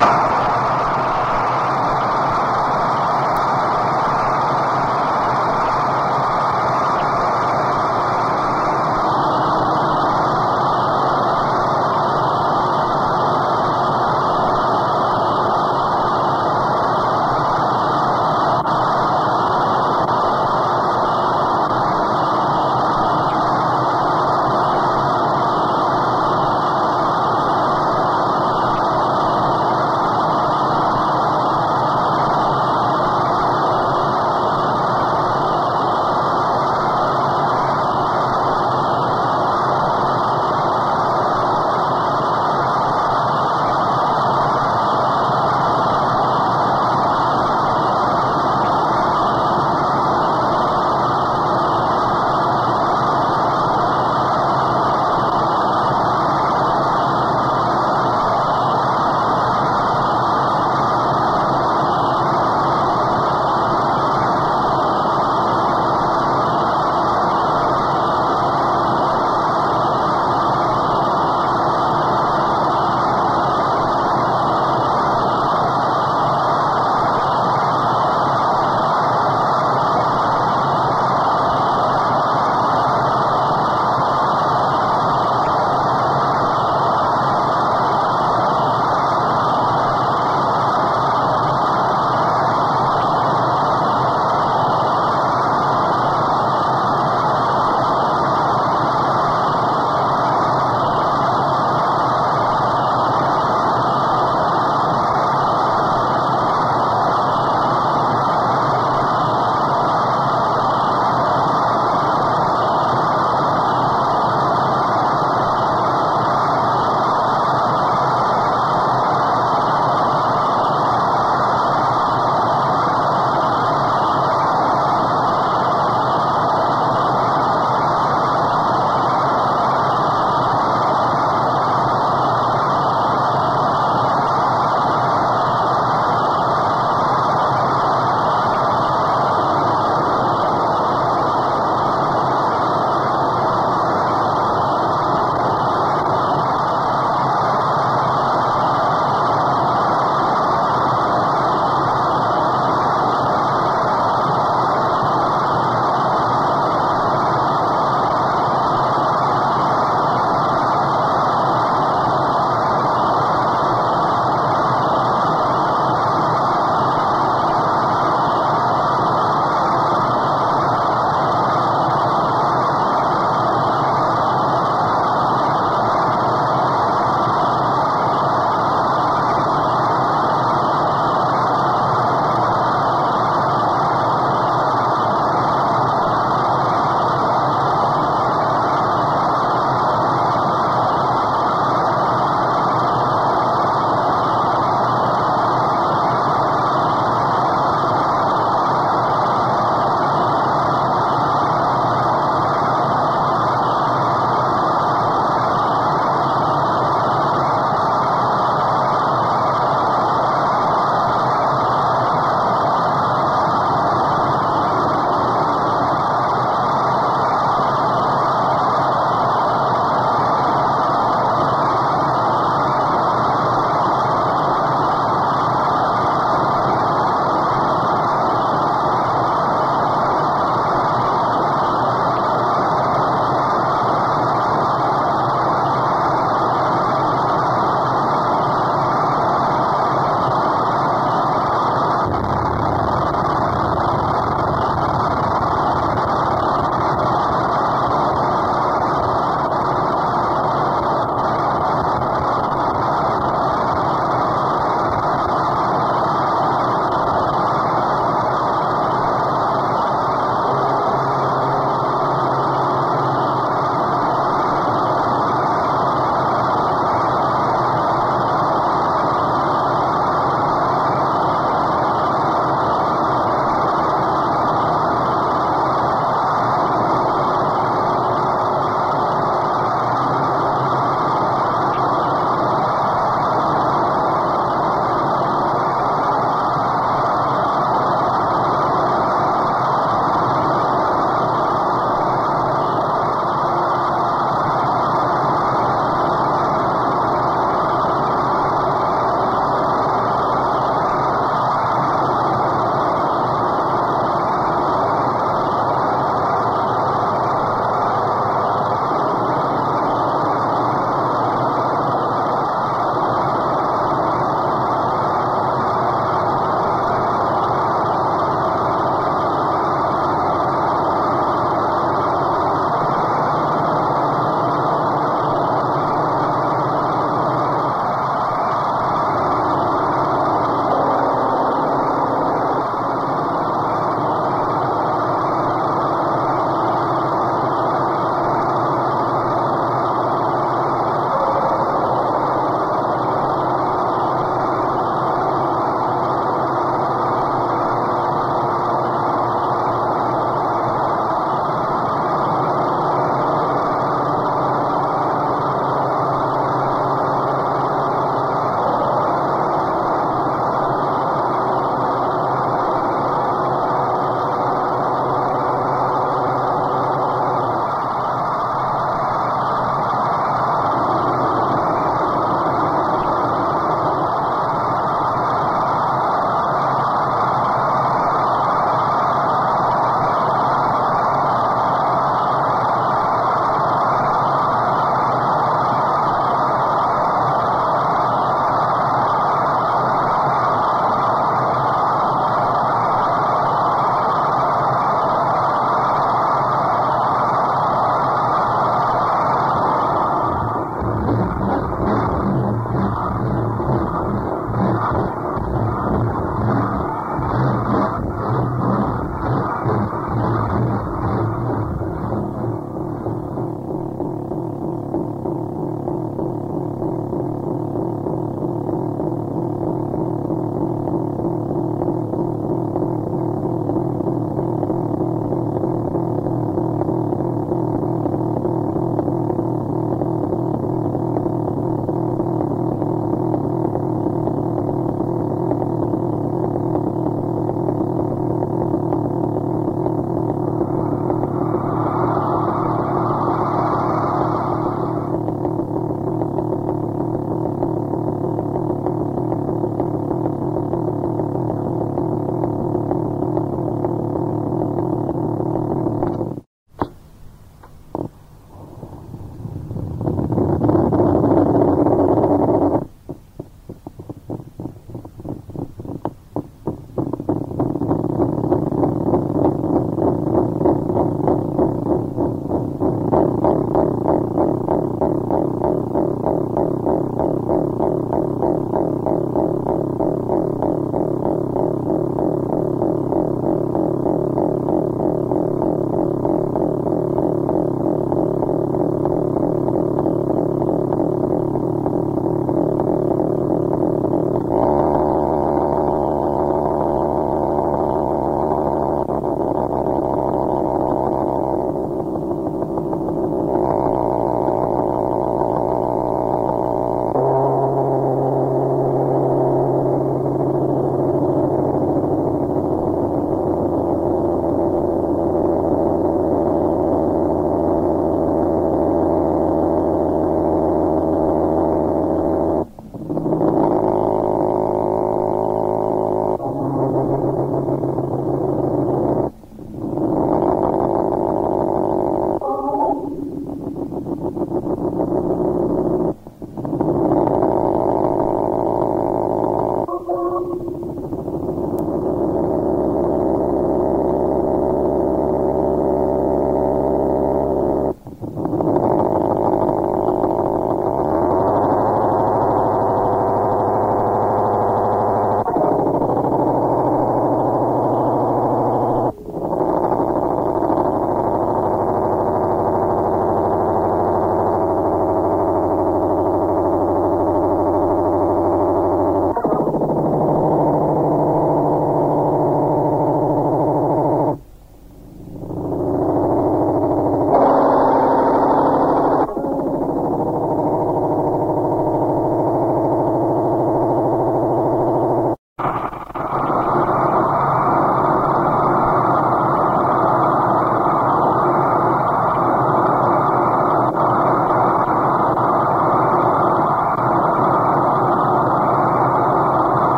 you